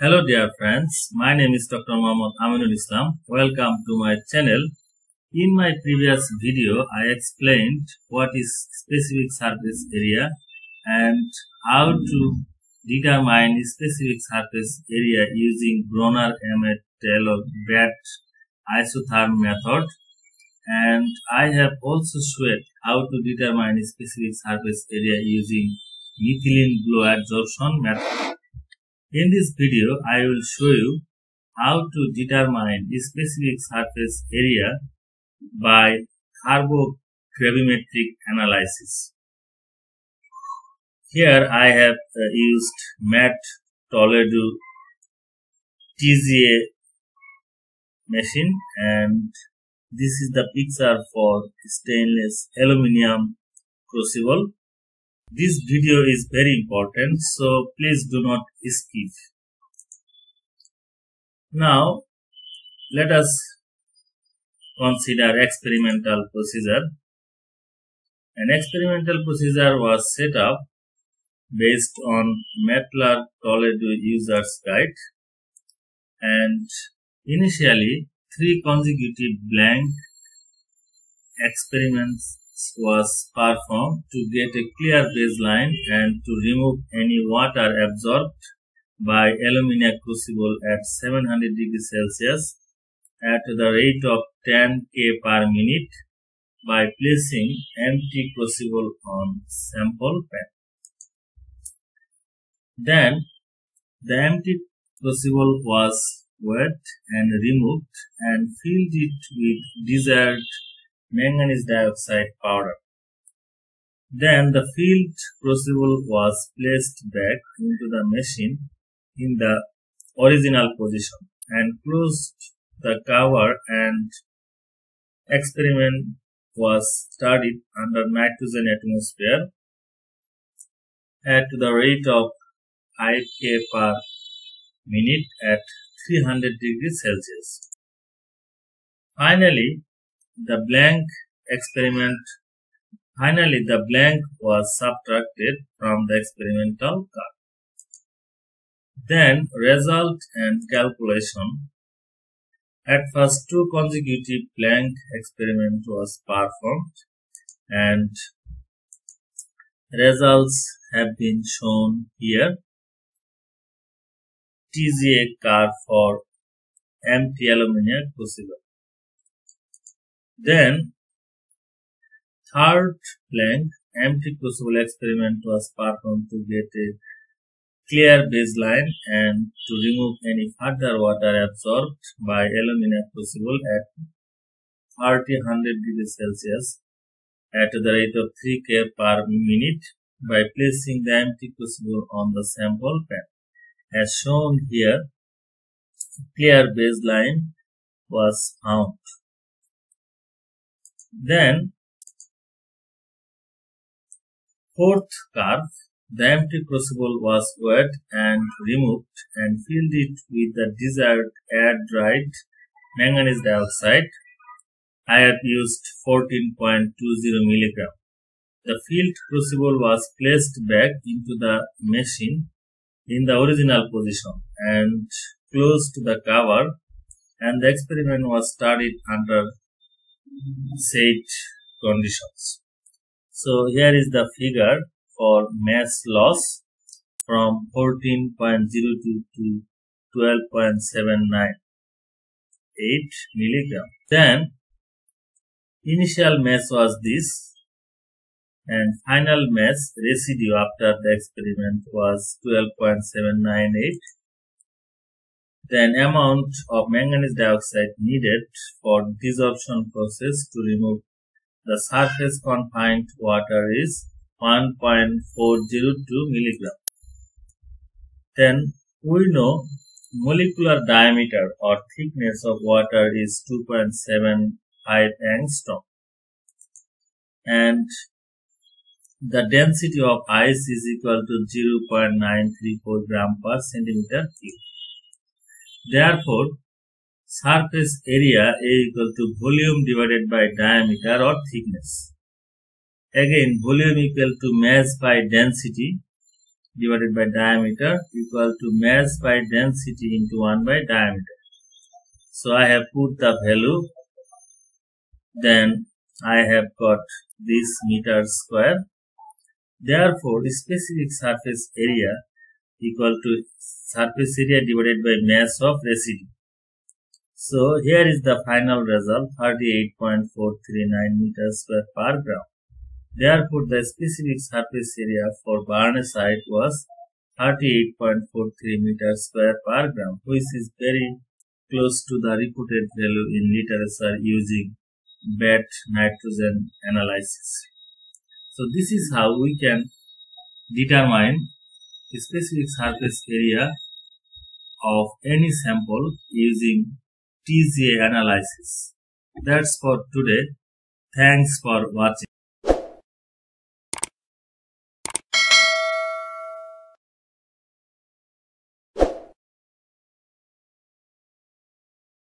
Hello dear friends, my name is Dr. Mohammad Aminul Islam. Welcome to my channel. In my previous video, I explained what is specific surface area and how to determine specific surface area using Brunauer Emmett Teller BET isotherm method and I have also showed how to determine specific surface area using methylene blue adsorption method. In this video, I will show you how to determine specific surface area by thermogravimetric analysis. Here I have uh, used Mettler Toledo TGA machine and this is the picture for stainless aluminum crucible this video is very important, so please do not skip. Now, let us consider experimental procedure. An experimental procedure was set up based on Mettler Toledo user's guide and initially three consecutive blank experiments was performed to get a clear baseline and to remove any water absorbed by alumina crucible at 700 degrees Celsius at the rate of 10 k per minute by placing empty crucible on sample pan. Then the empty crucible was wet and removed and filled it with desired manganese dioxide powder. Then the filled crucible was placed back into the machine in the original position and closed the cover and experiment was started under nitrogen atmosphere at the rate of 5 k per minute at 300 degrees Celsius. Finally, the blank experiment. Finally the blank was subtracted from the experimental card. Then result and calculation. At first two consecutive blank experiment was performed and results have been shown here. TGA curve for empty aluminum crucible then, third blank empty crucible experiment was performed to get a clear baseline and to remove any further water absorbed by alumina crucible at 30 100 degrees Celsius at the rate of 3 k per minute by placing the empty crucible on the sample pan. As shown here, clear baseline was found. Then fourth curve, the empty crucible was wet and removed and filled it with the desired air-dried manganese dioxide. I have used 14.20 milligram. The filled crucible was placed back into the machine in the original position and closed the cover and the experiment was started under said conditions. So here is the figure for mass loss from 14.02 to 12.798 milligram. Then initial mass was this and final mass residue after the experiment was 12.798 then amount of manganese dioxide needed for desorption process to remove the surface confined water is 1.402 milligram. Then we know molecular diameter or thickness of water is 2.75 angstrom and the density of ice is equal to 0.934 gram per centimeter cube. Therefore, surface area A equal to volume divided by diameter or thickness. Again, volume equal to mass by density divided by diameter equal to mass by density into 1 by diameter. So I have put the value then I have got this meter square. Therefore, specific surface area equal to surface area divided by mass of residue. So here is the final result 38.439 meters square per gram. Therefore, the specific surface area for birnessite was 38.43 meters square per gram, which is very close to the reported value in literature using BET nitrogen analysis. So this is how we can determine specific surface area of any sample using TGA analysis. That's for today. Thanks for watching.